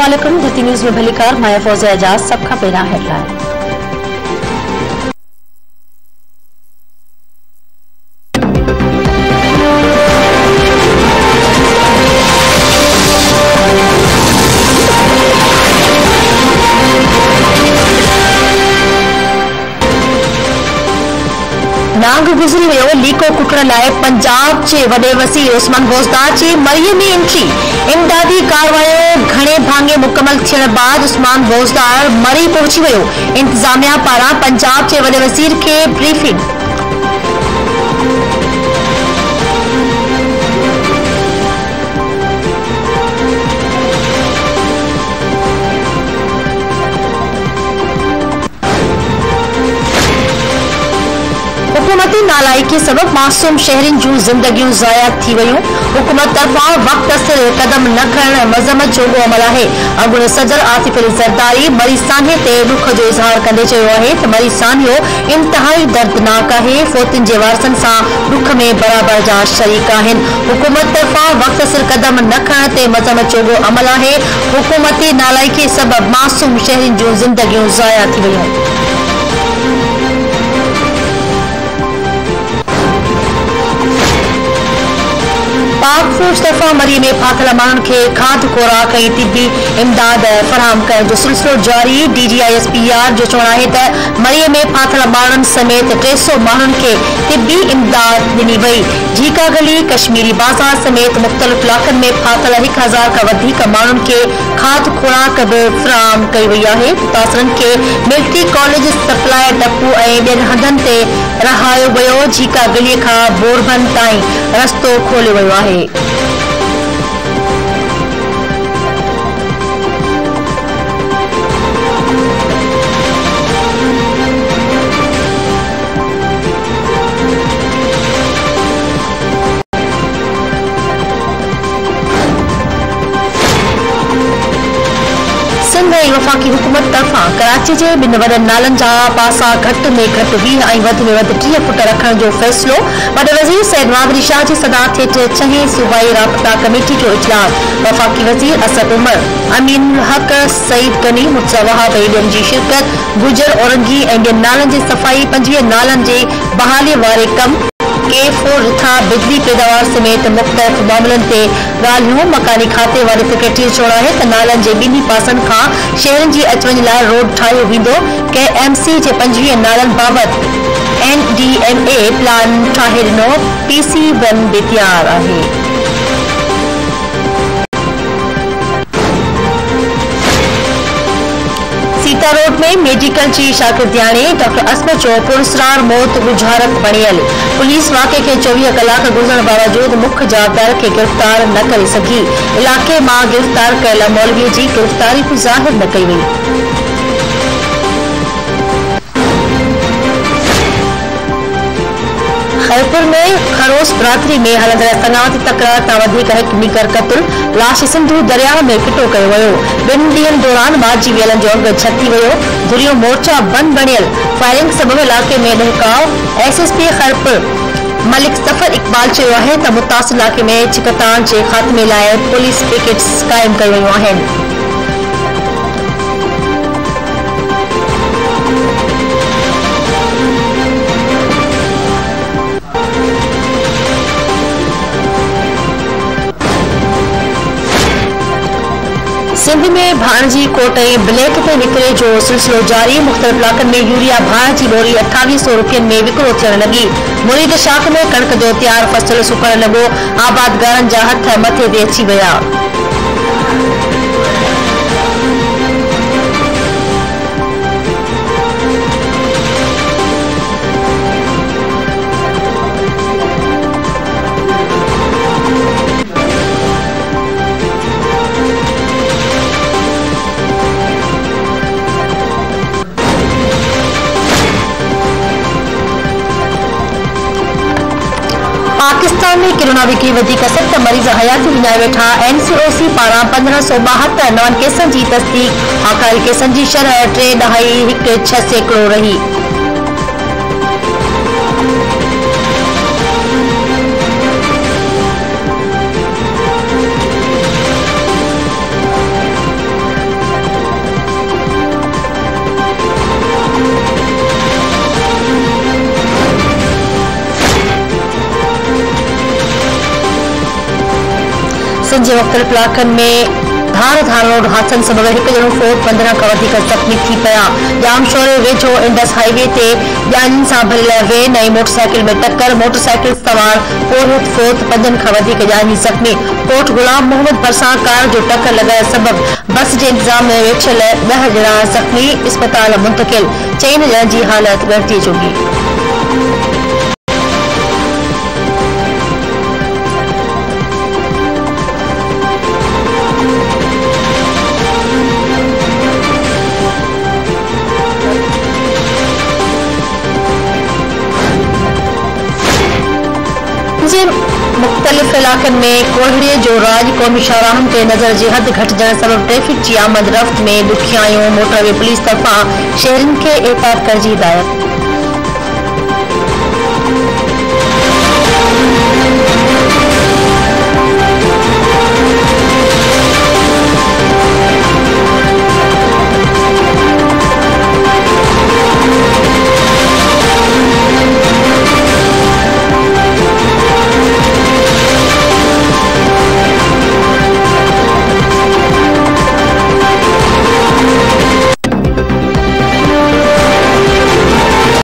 असलम धरती न्यूज़ में भली कार माया फौज एजाज सबका पहला हेडलाइन नांग गुज़री वियो लीको कुटण लाइ पंजाब जे वे वसीर उस्मान बोज़दार जी मरीअ में एंट्री। इमदादी कार्रवाई घणे भांगे मुकमल थियण बाद उस्मान बोज़दार मरी पहुँची वो इंतज़ामिया पारा पंजाब के वे वज़ीर के ब्रीफिंग। हुकूमती नालाइकी सबब मासूम शहरिन जूं ज़ाया थी वयूं। हुकूमत तरफ़ां वक़्त सिर क़दम न खणण मज़म्मत जोॻो अमल आहे। अॻूणे सदर आसिफ अली ज़रदारी मरीसाने ते ॾुख जो इज़हार कंदे चयो आहे त मरीसानियो इंतिहाई दर्दनाक आहे। फोतिन जे वारसनि सां ॾुख में बराबर जा शरीक हुकूमत तरफ़ां वक़्त सिर क़दम न खणण ते मज़म्मत जोॻो अमल आहे। हुकूमती नालाइकी सबब मासूम शहरिन जूं ज़िंदगियूं ज़ाया थी वयूं। पाक फौज तरफ़ां मरी में फाथल माण्हुनि खे खाध खुराक ऐं तिबी इमदाद फ़राहम करण जो सिलसिलो जारी डीजीआईएसपीआर जो चवणु आहे त मरीअ में फाथल माण्हुनि समेत टे सौ माण्हुनि खे तिबी इमदाद ॾिनी वई। झीका गली, कश्मीरी बाज़ार समेत मुख़्तलिफ़ इलाक़नि में फाथल हिकु हज़ार खां वधीक माण्हुनि खे खाध खुराक बि फ़राहम कई वई आहे। मुतासिरनि खे मिलिट्री कॉलेज, सप्लाई डपू ऐं ॿियनि हंधनि ते रहायो वियो। झीका गलीअ खां बोरबन ताईं रस्तो खोलियो वियो आहे। सिंध ऐं वफ़ाक़ी कराची जे ॿिनि वॾनि नालनि पासा घटि में घटि वीह में टीह फुट रखण जो फ़ैसिलो, वॾे वज़ीर सैद मादरी शाह जी सदात हेठि छहीं सूबाई राबता कमेटी जो इजलास, वफ़ाक़ी वज़ीर असद उमर, अमीन हक सईद गनी मुर्तज़ा वहाब ॿियनि जी शिरकत, गुजर औरंगी ऐं जी सफ़ाई, पंजवीह नालनि जे बहाली वारे कम। के फोर रिथा बिजली पैदावार समेत मुख़्तलिफ़ मामलनि ते ॻाल्हियूं मकानी खाते वारे सेक्रेटरी आहे त नालनि जे ॿिन्ही पासनि खां शहरनि जी अच लाइ रोड ठाहियो वेंदो। कंहिं एम सी जे पंजवीह नालनि बाबति N D M A plan ठाहे ॾिनो पीसी वन बि तयारु आहे। रोड में मेडिकल की शागिर्दियाणी डॉक्टर जो पुरस्कार मौत, बुझारत बणियल पुलिस वाक़े के चोवीह कलाक गुज़रण बावजूद मुख्य जवाबदार के गिरफ़्तार न कर सकी। इलाके माँ गिरफ़्तार कयल मौलवी की गिरफ़्तारी बि ज़ाहिर न कई खैरपुर में खरोस बरादरी में हलंदड़ तनावती तकरार तां वधीक हिकु क़तल, लाश सिंधु दरिया में फिटो कयो ॿिनि ॾींहंनि दौरान मारिजी वियलनि जो अघु छती वियो। धुरियो मोर्चा बंदि बणियल। फायरिंग सबब इलाइक़े में ॾहकाव एसएसपी खैरपुर मलिक सफ़र इक़बाल चयो मुतासिर में चिकतान जे ख़ात्मे लाइ पुलिस पिकेट्स क़ाइमु कयूं वयूं आहिनि। सिंध में भाणजी कोट ब्लैक ते विकिरे जो सिलसिलो जारी। मुख़्तलिफ़ इलाक़नि में यूरिया भाण की बोरी अठावीह सौ रुपयनि में विकिरो थियण लगी। मुरीद शाख में कणिक जो तयारु फ़सल सुकण लगो। आबादगारनि जा हथ मथे अची विया। पाकिस्तान में कोरोना वधीक सत मरीज़ हयाती विना वेठा एनसीओसी पारा पंद्रह सौ बहत्तर नॉन केसनि की तस्दीक आकाल केसनि की शरह टे ॾहाई एक छह सैकड़ों रही। जे मुख़्तलिफ़ इलाक़नि में धार रोड हादसनि सबब हिकु फोत पंद्रहं खां वधीक ज़ख़्मी थी पिया। जाम शोरे वेझो इंडस हाईवे ते ॼाणियुनि सां भरियल वेन ऐं मोटरसाइकिल में टकर मोटरसाइकिल सवार पोरत फोत पंजनि खां वधीक ॼाणी ज़ख़्मी। कोट गुलाम मोहम्मद भरसां कार जो टकर लॻाइण सबब बस जे इंतज़ाम में वेठियल ॾह ॼणा ज़ख़्मी इस्पताल मुंतकिल। चइनि ॼणनि जी हालत ॻणिती चुकी इलाक़नि में कोहड़े जो राज क़ौमी शाहराहन के नज़र जी हद घटिजण सबब ट्रैफ़िक की आमद रफ़्त में ॾुखियायूं मोटरवे पुलिस तरफा शहर के एहतियात कर हिदायत।